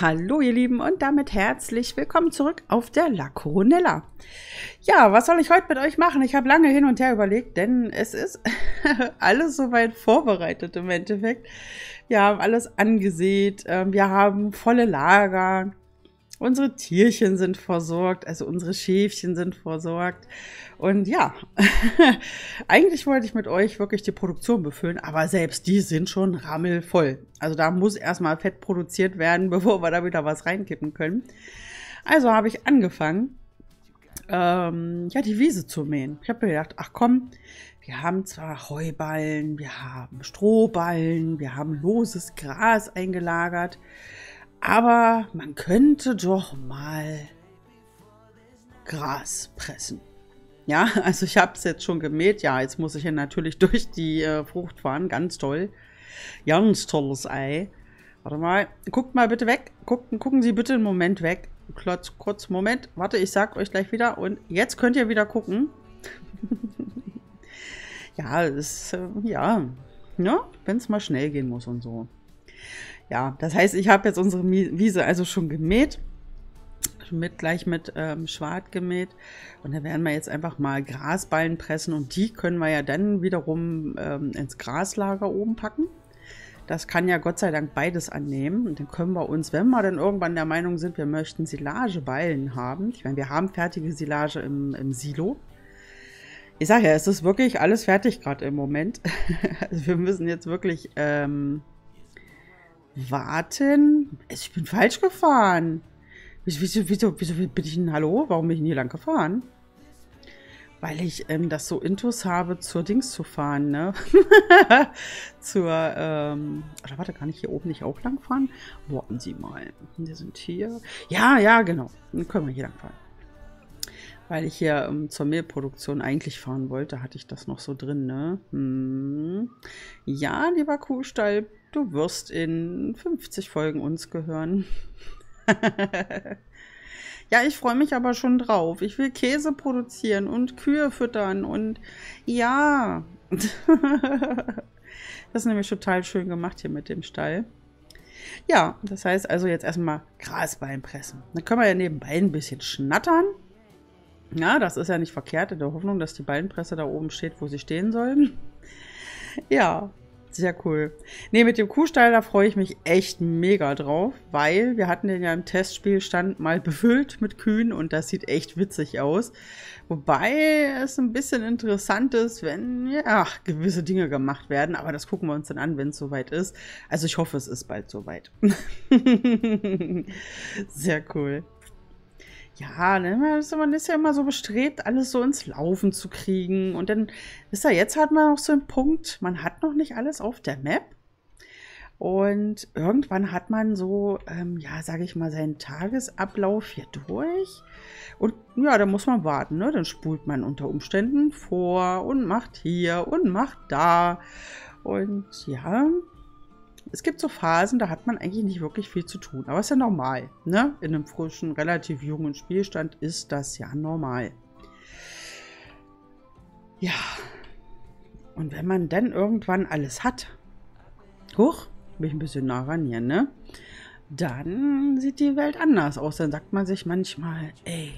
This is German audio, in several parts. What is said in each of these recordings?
Hallo ihr Lieben und damit herzlich willkommen zurück auf der La Coronella. Ja, was soll ich heute mit euch machen? Ich habe lange hin und her überlegt, denn es ist alles soweit vorbereitet im Endeffekt. Wir haben alles angesät, ähm, wir haben volle Lager, unsere Tierchen sind versorgt, also unsere Schäfchen sind versorgt. Und ja, eigentlich wollte ich mit euch wirklich die Produktion befüllen, aber selbst die sind schon rammelvoll. Also da muss erstmal Fett produziert werden, bevor wir da wieder was reinkippen können. Also habe ich angefangen, ähm, ja, die Wiese zu mähen. Ich habe mir gedacht, ach komm, wir haben zwar Heuballen, wir haben Strohballen, wir haben loses Gras eingelagert, aber man könnte doch mal Gras pressen. Ja, also ich habe es jetzt schon gemäht. Ja, jetzt muss ich ja natürlich durch die äh, Frucht fahren. Ganz toll. Ganz tolles Ei. Warte mal. Guckt mal bitte weg. Gucken, gucken Sie bitte einen Moment weg. Klotz, kurz, Moment. Warte, ich sag euch gleich wieder. Und jetzt könnt ihr wieder gucken. ja, ist, äh, ja, ne? wenn es mal schnell gehen muss und so. Ja, das heißt, ich habe jetzt unsere Wiese also schon gemäht mit, gleich mit ähm, Schwart gemäht. Und da werden wir jetzt einfach mal Grasballen pressen und die können wir ja dann wiederum ähm, ins Graslager oben packen. Das kann ja Gott sei Dank beides annehmen. Und dann können wir uns, wenn wir dann irgendwann der Meinung sind, wir möchten Silageballen haben. Ich meine, wir haben fertige Silage im, im Silo. Ich sage ja, es ist wirklich alles fertig gerade im Moment. also wir müssen jetzt wirklich ähm, warten. Ich bin falsch gefahren. Wieso, wieso, wieso bin ich denn, hallo? Warum bin ich denn hier lang gefahren? Weil ich ähm, das so Intus habe, zur Dings zu fahren, ne? zur, ähm, oder warte, kann ich hier oben nicht auch lang fahren? Warten Sie mal. Wir sind hier. Ja, ja, genau. Dann können wir hier lang fahren. Weil ich hier ähm, zur Mehlproduktion eigentlich fahren wollte, hatte ich das noch so drin, ne? Hm. Ja, lieber Kuhstall, du wirst in 50 Folgen uns gehören. ja, ich freue mich aber schon drauf. Ich will Käse produzieren und Kühe füttern und ja. das ist nämlich total schön gemacht hier mit dem Stall. Ja, das heißt also jetzt erstmal Grasbein pressen. Dann können wir ja nebenbei ein bisschen schnattern. Ja, das ist ja nicht verkehrt, in der Hoffnung, dass die Beinpresse da oben steht, wo sie stehen sollen. Ja, sehr cool. Ne, mit dem Kuhstall, da freue ich mich echt mega drauf, weil wir hatten den ja im Testspielstand mal befüllt mit Kühen und das sieht echt witzig aus. Wobei es ein bisschen interessant ist, wenn ja gewisse Dinge gemacht werden, aber das gucken wir uns dann an, wenn es soweit ist. Also ich hoffe, es ist bald soweit. Sehr cool. Ja, ne, man ist ja immer so bestrebt, alles so ins Laufen zu kriegen. Und dann ist ja, jetzt hat man noch so einen Punkt, man hat noch nicht alles auf der Map. Und irgendwann hat man so, ähm, ja, sage ich mal, seinen Tagesablauf hier durch. Und ja, da muss man warten, ne? Dann spult man unter Umständen vor und macht hier und macht da. Und ja, es gibt so Phasen, da hat man eigentlich nicht wirklich viel zu tun. Aber ist ja normal. Ne? In einem frischen, relativ jungen Spielstand ist das ja normal. Ja. Und wenn man dann irgendwann alles hat, hoch, bin ich ein bisschen nah ran hier, ne? Dann sieht die Welt anders aus. Dann sagt man sich manchmal, ey,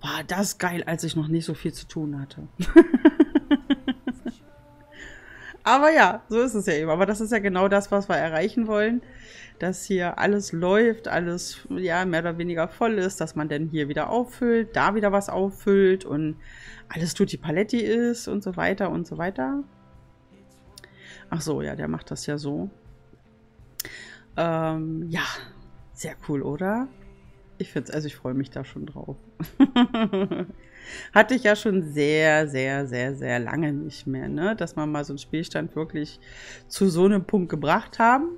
war das geil, als ich noch nicht so viel zu tun hatte. Aber ja, so ist es ja eben. Aber das ist ja genau das, was wir erreichen wollen. Dass hier alles läuft, alles ja mehr oder weniger voll ist, dass man dann hier wieder auffüllt, da wieder was auffüllt und alles tut die Paletti ist und so weiter und so weiter. Ach so, ja, der macht das ja so. Ähm, ja, sehr cool, oder? Ich finde also ich freue mich da schon drauf. Hatte ich ja schon sehr, sehr, sehr, sehr lange nicht mehr, ne? Dass wir mal so einen Spielstand wirklich zu so einem Punkt gebracht haben.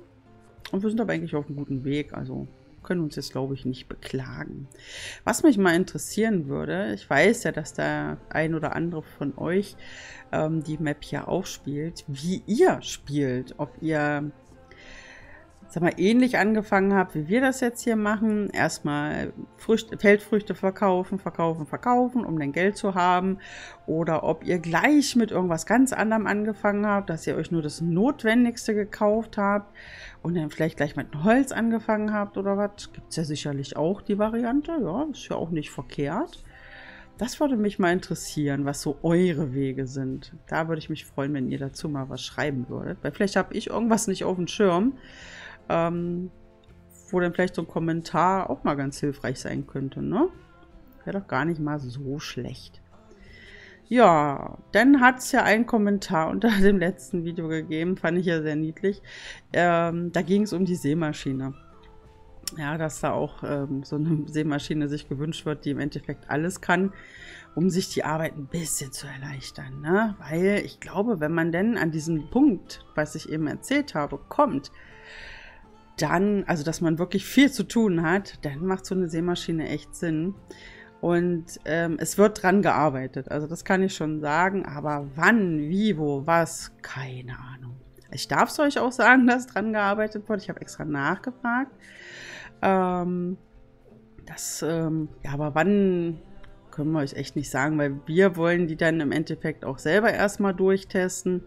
Und wir sind aber eigentlich auf einem guten Weg. Also können uns jetzt, glaube ich, nicht beklagen. Was mich mal interessieren würde, ich weiß ja, dass der ein oder andere von euch ähm, die Map hier auch spielt, wie ihr spielt. Ob ihr sag mal, ähnlich angefangen habt, wie wir das jetzt hier machen. Erstmal Früchte, Feldfrüchte verkaufen, verkaufen, verkaufen, um dann Geld zu haben. Oder ob ihr gleich mit irgendwas ganz anderem angefangen habt, dass ihr euch nur das Notwendigste gekauft habt und dann vielleicht gleich mit Holz angefangen habt oder was. Gibt es ja sicherlich auch die Variante. Ja, ist ja auch nicht verkehrt. Das würde mich mal interessieren, was so eure Wege sind. Da würde ich mich freuen, wenn ihr dazu mal was schreiben würdet. Weil vielleicht habe ich irgendwas nicht auf dem Schirm ähm, wo dann vielleicht so ein Kommentar auch mal ganz hilfreich sein könnte, ne? Wäre doch gar nicht mal so schlecht. Ja, dann hat es ja einen Kommentar unter dem letzten Video gegeben, fand ich ja sehr niedlich. Ähm, da ging es um die Seemaschine. Ja, dass da auch ähm, so eine Seemaschine sich gewünscht wird, die im Endeffekt alles kann, um sich die Arbeit ein bisschen zu erleichtern. Ne? Weil ich glaube, wenn man denn an diesen Punkt, was ich eben erzählt habe, kommt, dann, also dass man wirklich viel zu tun hat, dann macht so eine Seemaschine echt Sinn. Und ähm, es wird dran gearbeitet. Also das kann ich schon sagen. Aber wann, wie, wo, was, keine Ahnung. Ich darf es euch auch sagen, dass dran gearbeitet wird. Ich habe extra nachgefragt. Ähm, das, ähm, ja, aber wann können wir euch echt nicht sagen, weil wir wollen die dann im Endeffekt auch selber erstmal durchtesten.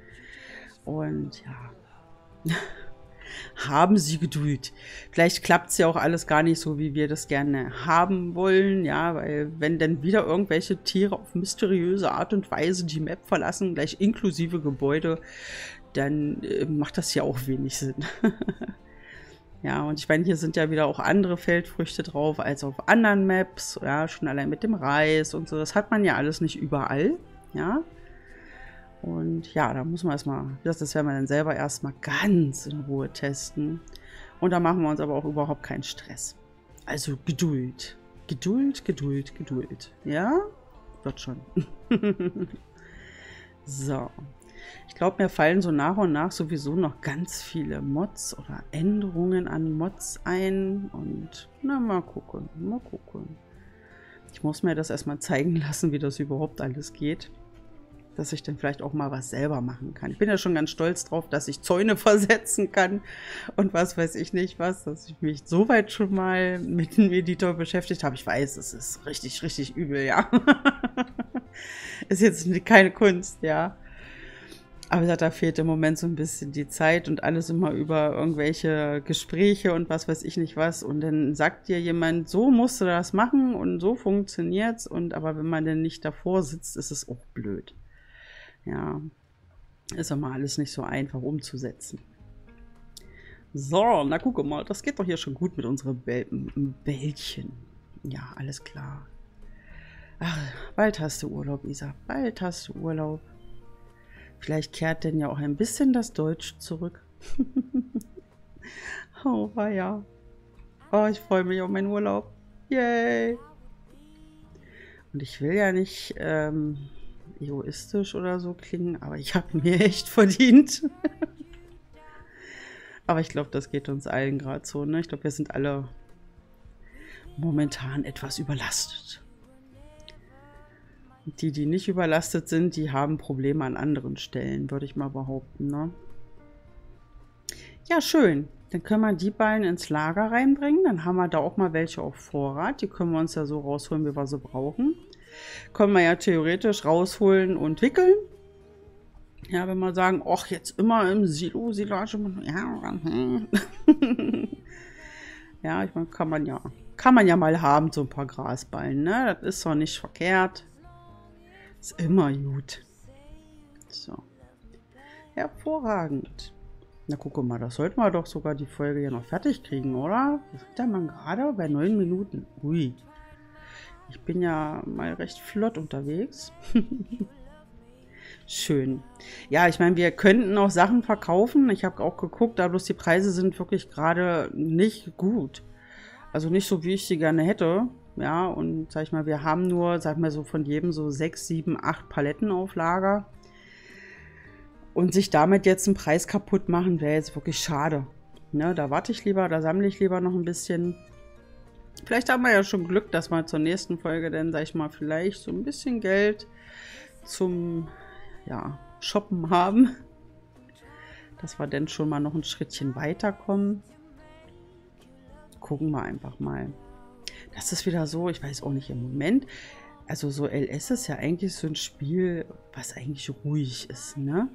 Und ja. haben Sie Geduld. Vielleicht klappt es ja auch alles gar nicht so, wie wir das gerne haben wollen, ja, weil wenn dann wieder irgendwelche Tiere auf mysteriöse Art und Weise die Map verlassen, gleich inklusive Gebäude, dann äh, macht das ja auch wenig Sinn. ja, und ich meine, hier sind ja wieder auch andere Feldfrüchte drauf als auf anderen Maps, ja, schon allein mit dem Reis und so. Das hat man ja alles nicht überall, ja. Und ja, da muss man erstmal, das werden wir dann selber erstmal ganz in Ruhe testen. Und da machen wir uns aber auch überhaupt keinen Stress. Also Geduld. Geduld, Geduld, Geduld. Ja? Wird schon. so. Ich glaube, mir fallen so nach und nach sowieso noch ganz viele Mods oder Änderungen an Mods ein. Und na, mal gucken, mal gucken. Ich muss mir das erstmal zeigen lassen, wie das überhaupt alles geht dass ich dann vielleicht auch mal was selber machen kann. Ich bin ja schon ganz stolz drauf, dass ich Zäune versetzen kann und was weiß ich nicht was, dass ich mich so weit schon mal mit dem Editor beschäftigt habe. Ich weiß, es ist richtig, richtig übel, ja. ist jetzt keine Kunst, ja. Aber da fehlt im Moment so ein bisschen die Zeit und alles immer über irgendwelche Gespräche und was weiß ich nicht was. Und dann sagt dir jemand, so musst du das machen und so funktioniert's. Und aber wenn man denn nicht davor sitzt, ist es auch blöd. Ja, ist ja mal alles nicht so einfach umzusetzen. So, na guck mal, das geht doch hier schon gut mit unseren Bällchen. Ja, alles klar. Ach, bald hast du Urlaub, Isa. Bald hast du Urlaub. Vielleicht kehrt denn ja auch ein bisschen das Deutsch zurück. oh, war ja. Oh, ich freue mich auf meinen Urlaub. Yay! Und ich will ja nicht ähm, egoistisch oder so klingen, aber ich habe mir echt verdient. aber ich glaube, das geht uns allen gerade so. Ne? Ich glaube, wir sind alle momentan etwas überlastet. Die, die nicht überlastet sind, die haben Probleme an anderen Stellen, würde ich mal behaupten. Ne? Ja, schön. Dann können wir die beiden ins Lager reinbringen. Dann haben wir da auch mal welche auf Vorrat. Die können wir uns ja so rausholen, wie wir sie brauchen. Können wir ja theoretisch rausholen und wickeln. Ja, wenn wir sagen, ach, jetzt immer im Silo, Silage. Ja, ja ich meine, kann man ja, kann man ja mal haben, so ein paar Grasballen, ne? Das ist doch nicht verkehrt. Ist immer gut. So. Hervorragend. Na, guck mal, das sollten wir doch sogar die Folge ja noch fertig kriegen, oder? Was ist denn man gerade bei neun Minuten? Ui. Ich bin ja mal recht flott unterwegs. Schön. Ja, ich meine, wir könnten auch Sachen verkaufen. Ich habe auch geguckt, da bloß die Preise sind wirklich gerade nicht gut. Also nicht so, wie ich sie gerne hätte. Ja, und sag ich mal, wir haben nur, sag mal so von jedem so sechs, sieben, acht Paletten auf Lager. Und sich damit jetzt einen Preis kaputt machen, wäre jetzt wirklich schade. Ne, da warte ich lieber, da sammle ich lieber noch ein bisschen. Vielleicht haben wir ja schon Glück, dass wir zur nächsten Folge dann, sag ich mal, vielleicht so ein bisschen Geld zum, ja, Shoppen haben. Dass wir dann schon mal noch ein Schrittchen weiterkommen. gucken wir einfach mal. Das ist wieder so, ich weiß auch nicht im Moment. Also so LS ist ja eigentlich so ein Spiel, was eigentlich ruhig ist, ne?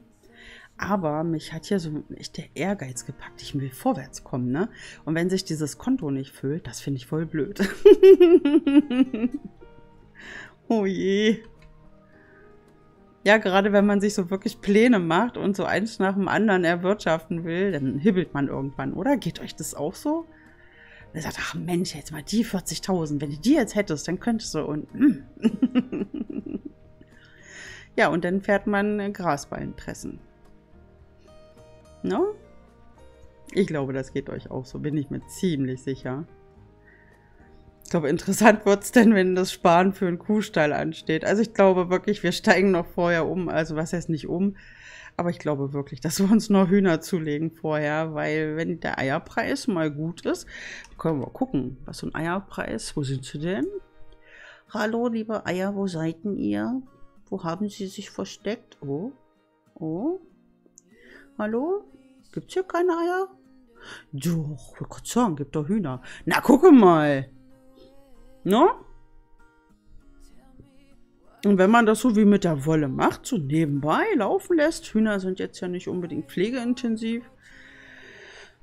Aber mich hat ja so echt der Ehrgeiz gepackt. Ich will vorwärts kommen, ne? Und wenn sich dieses Konto nicht füllt, das finde ich voll blöd. oh je. Ja, gerade wenn man sich so wirklich Pläne macht und so eins nach dem anderen erwirtschaften will, dann hibbelt man irgendwann, oder? Geht euch das auch so? Er sagt, ach Mensch, jetzt mal die 40.000, wenn du die jetzt hättest, dann könntest du und... Mm. ja, und dann fährt man Grasballen pressen. No? Ich glaube, das geht euch auch so, bin ich mir ziemlich sicher. Ich glaube, interessant wird es denn, wenn das Sparen für einen Kuhstall ansteht. Also ich glaube wirklich, wir steigen noch vorher um. Also was heißt nicht um? Aber ich glaube wirklich, dass wir uns noch Hühner zulegen vorher, weil wenn der Eierpreis mal gut ist, können wir gucken. Was für ein Eierpreis? Wo sind sie denn? Hallo, liebe Eier, wo seid denn ihr? Wo haben sie sich versteckt? Oh, oh. Hallo? Gibt's hier keine Eier? Doch, ich wollte sagen, gibt doch Hühner. Na, gucke mal. No? Und wenn man das so wie mit der Wolle macht, so nebenbei laufen lässt, Hühner sind jetzt ja nicht unbedingt pflegeintensiv,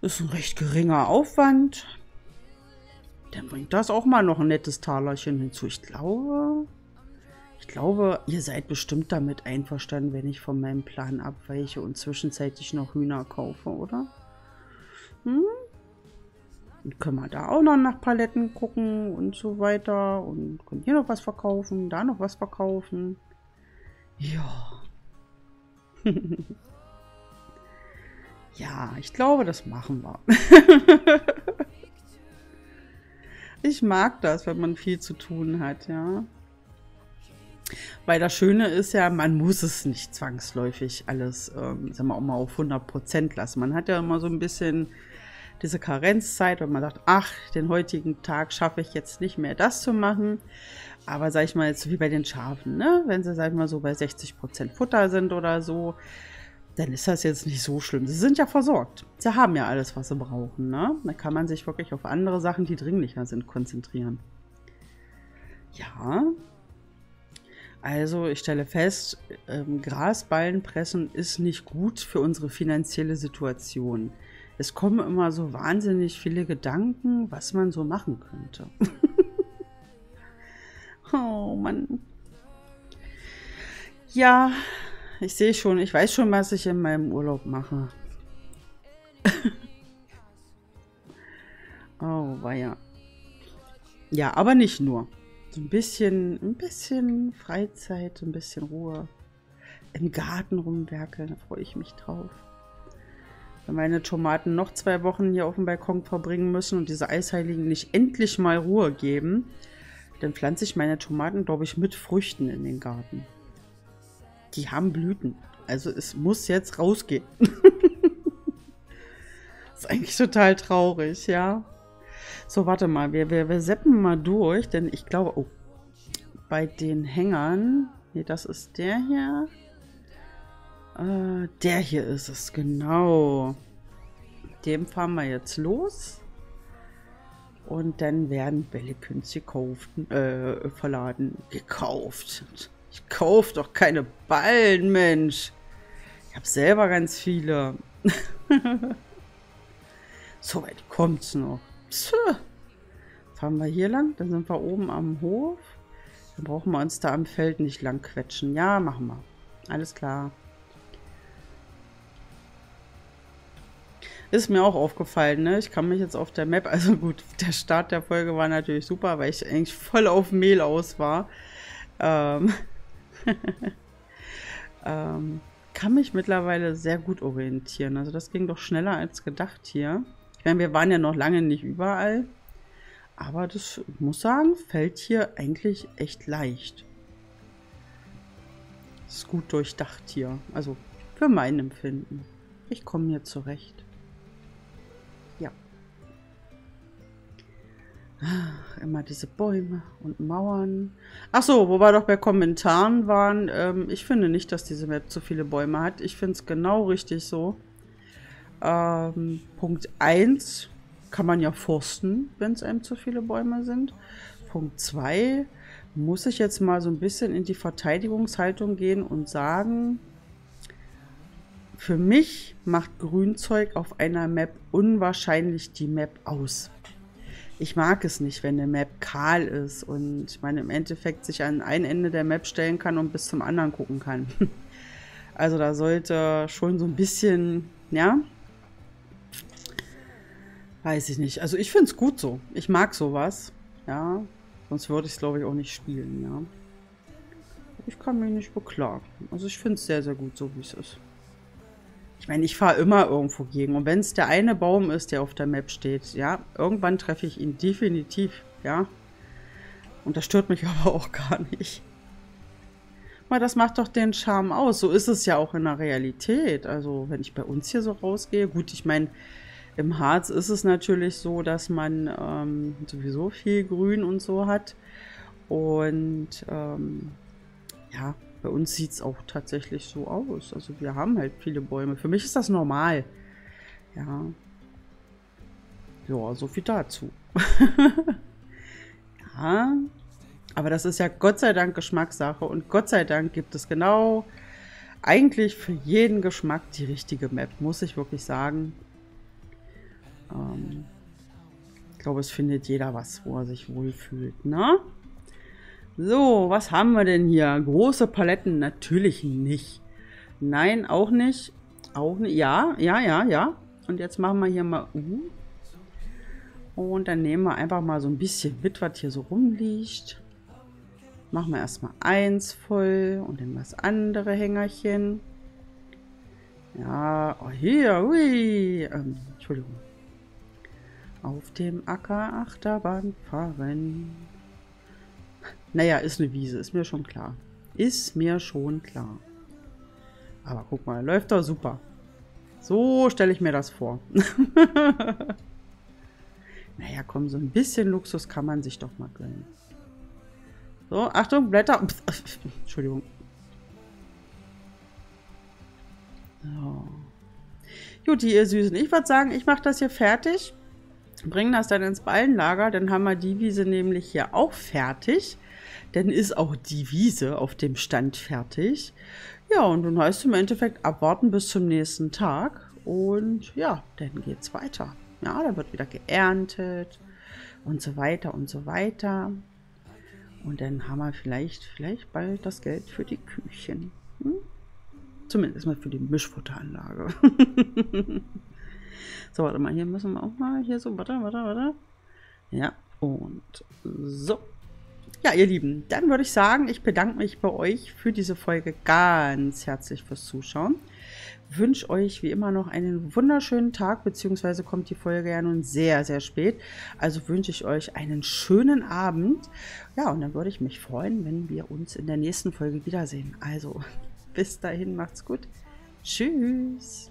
ist ein recht geringer Aufwand, dann bringt das auch mal noch ein nettes Talerchen hinzu. Ich glaube, ich glaube, ihr seid bestimmt damit einverstanden, wenn ich von meinem Plan abweiche und zwischenzeitlich noch Hühner kaufe, oder? Hm? Dann können wir da auch noch nach Paletten gucken und so weiter. Und können hier noch was verkaufen, da noch was verkaufen. Ja. ja, ich glaube, das machen wir. ich mag das, wenn man viel zu tun hat, ja. Weil das Schöne ist ja, man muss es nicht zwangsläufig alles, ähm, sagen wir auch mal, auf 100% lassen. Man hat ja immer so ein bisschen diese Karenzzeit, wenn man sagt, ach, den heutigen Tag schaffe ich jetzt nicht mehr, das zu machen. Aber sag ich mal, jetzt wie bei den Schafen, ne? Wenn sie, sag ich mal, so bei 60% Futter sind oder so, dann ist das jetzt nicht so schlimm. Sie sind ja versorgt. Sie haben ja alles, was sie brauchen, ne? Da kann man sich wirklich auf andere Sachen, die dringlicher sind, konzentrieren. Ja, also ich stelle fest, ähm, Grasballen pressen ist nicht gut für unsere finanzielle Situation. Es kommen immer so wahnsinnig viele Gedanken, was man so machen könnte. oh Mann. Ja, ich sehe schon, ich weiß schon, was ich in meinem Urlaub mache. oh, war ja. Ja, aber nicht nur. Ein bisschen, ein bisschen Freizeit, ein bisschen Ruhe. Im Garten rumwerkeln, da freue ich mich drauf wenn meine Tomaten noch zwei Wochen hier auf dem Balkon verbringen müssen und diese Eisheiligen nicht endlich mal Ruhe geben, dann pflanze ich meine Tomaten, glaube ich, mit Früchten in den Garten. Die haben Blüten. Also es muss jetzt rausgehen. ist eigentlich total traurig, ja. So, warte mal. Wir, wir, wir seppen mal durch, denn ich glaube... Oh, bei den Hängern... Nee, das ist der hier. Äh, der hier ist es, genau. Dem fahren wir jetzt los. Und dann werden Bällekünste äh, verladen. Gekauft. Ich kaufe doch keine Ballen, Mensch. Ich habe selber ganz viele. so weit kommt's noch. Psst. Fahren wir hier lang, dann sind wir oben am Hof. Dann brauchen wir uns da am Feld nicht lang quetschen. Ja, machen wir. Alles klar. Ist mir auch aufgefallen, ne? Ich kann mich jetzt auf der Map, also gut, der Start der Folge war natürlich super, weil ich eigentlich voll auf Mehl aus war. Ähm, ähm, kann mich mittlerweile sehr gut orientieren. Also das ging doch schneller als gedacht hier. Meine, wir waren ja noch lange nicht überall. Aber das, muss sagen, fällt hier eigentlich echt leicht. Ist gut durchdacht hier. Also für mein Empfinden. Ich komme hier zurecht. Ach, immer diese Bäume und Mauern. Ach so, wo wir doch bei Kommentaren waren. Ähm, ich finde nicht, dass diese Map zu viele Bäume hat. Ich finde es genau richtig so. Ähm, Punkt 1 kann man ja forsten, wenn es einem zu viele Bäume sind. Punkt 2 muss ich jetzt mal so ein bisschen in die Verteidigungshaltung gehen und sagen, für mich macht Grünzeug auf einer Map unwahrscheinlich die Map aus. Ich mag es nicht, wenn eine Map kahl ist und man im Endeffekt sich an ein Ende der Map stellen kann und bis zum anderen gucken kann. Also da sollte schon so ein bisschen, ja, weiß ich nicht. Also ich finde es gut so. Ich mag sowas, ja. Sonst würde ich es, glaube ich, auch nicht spielen, ja. Ich kann mich nicht beklagen. Also ich finde es sehr, sehr gut, so wie es ist. Ich meine, ich fahre immer irgendwo gegen. Und wenn es der eine Baum ist, der auf der Map steht, ja, irgendwann treffe ich ihn definitiv, ja. Und das stört mich aber auch gar nicht. Mal, das macht doch den Charme aus. So ist es ja auch in der Realität. Also, wenn ich bei uns hier so rausgehe, gut, ich meine, im Harz ist es natürlich so, dass man ähm, sowieso viel Grün und so hat. Und ähm, ja, bei uns sieht es auch tatsächlich so aus. Also wir haben halt viele Bäume. Für mich ist das normal. Ja. Ja, so viel dazu. ja. Aber das ist ja Gott sei Dank Geschmackssache. Und Gott sei Dank gibt es genau eigentlich für jeden Geschmack die richtige Map, muss ich wirklich sagen. Glaube, es findet jeder was, wo er sich wohlfühlt, ne? So, was haben wir denn hier? Große Paletten? Natürlich nicht. Nein, auch nicht. Auch nicht. Ja, ja, ja, ja. Und jetzt machen wir hier mal U. Und dann nehmen wir einfach mal so ein bisschen mit, was hier so rumliegt. Machen wir erstmal eins voll und dann das andere Hängerchen. Ja, oh hier, ui. Ähm, Entschuldigung. Auf dem Acker Achterbahn fahren. Naja, ist eine Wiese, ist mir schon klar. Ist mir schon klar. Aber guck mal, läuft doch super. So stelle ich mir das vor. naja, komm, so ein bisschen Luxus kann man sich doch mal gönnen. So, Achtung, Blätter. Entschuldigung. So. Gut, ihr Süßen. Ich würde sagen, ich mache das hier fertig bringen das dann ins Ballenlager, dann haben wir die Wiese nämlich hier auch fertig. Dann ist auch die Wiese auf dem Stand fertig. Ja, und dann heißt es im Endeffekt abwarten bis zum nächsten Tag. Und ja, dann geht's weiter. Ja, dann wird wieder geerntet und so weiter und so weiter. Und dann haben wir vielleicht, vielleicht bald das Geld für die Küchen. Hm? Zumindest mal für die Mischfutteranlage. So, warte mal, hier müssen wir auch mal hier so, warte, warte, warte. Ja, und so. Ja, ihr Lieben, dann würde ich sagen, ich bedanke mich bei euch für diese Folge ganz herzlich fürs Zuschauen. Wünsche euch wie immer noch einen wunderschönen Tag, beziehungsweise kommt die Folge ja nun sehr, sehr spät. Also wünsche ich euch einen schönen Abend. Ja, und dann würde ich mich freuen, wenn wir uns in der nächsten Folge wiedersehen. Also, bis dahin, macht's gut. Tschüss.